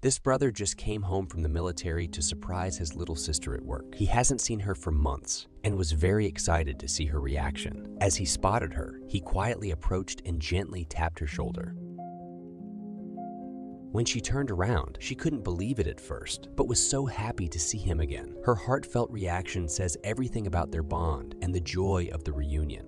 This brother just came home from the military to surprise his little sister at work. He hasn't seen her for months and was very excited to see her reaction. As he spotted her, he quietly approached and gently tapped her shoulder. When she turned around, she couldn't believe it at first, but was so happy to see him again. Her heartfelt reaction says everything about their bond and the joy of the reunion.